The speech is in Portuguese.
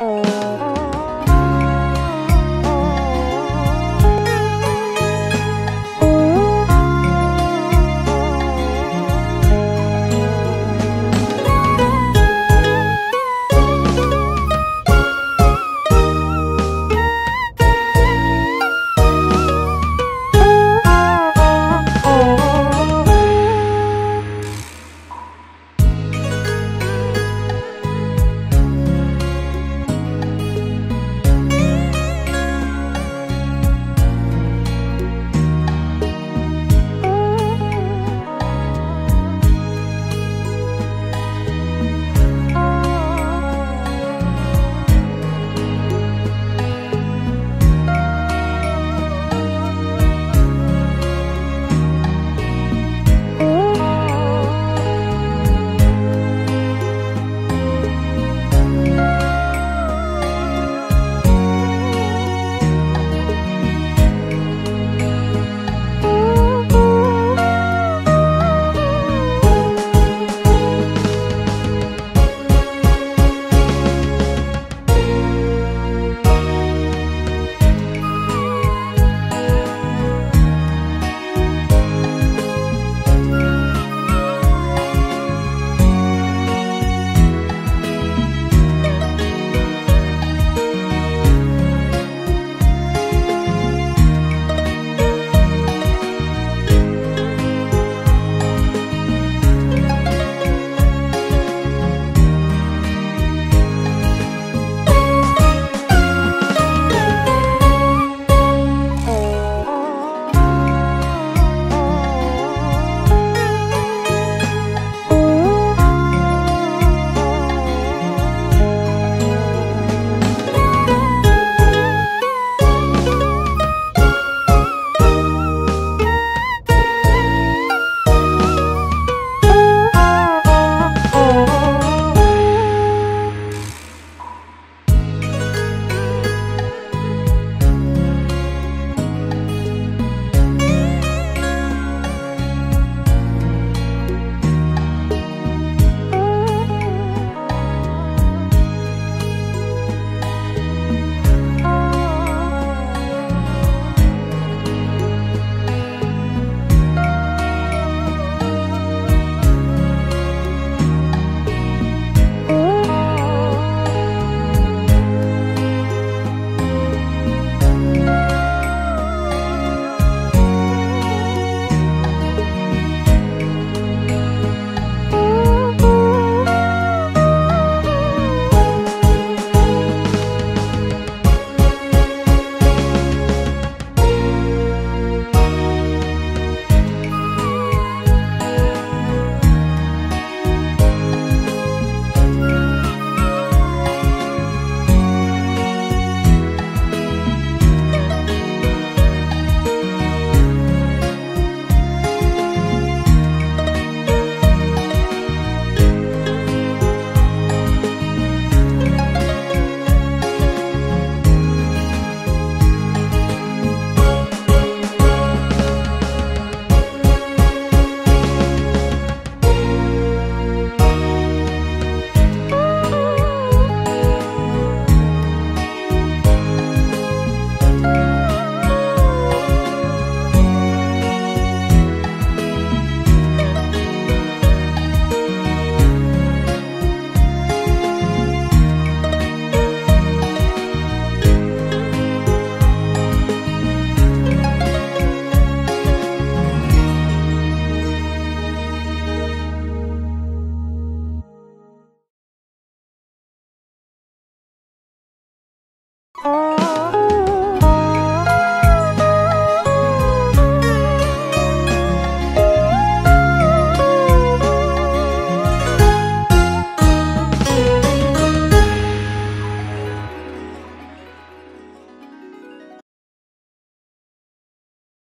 Música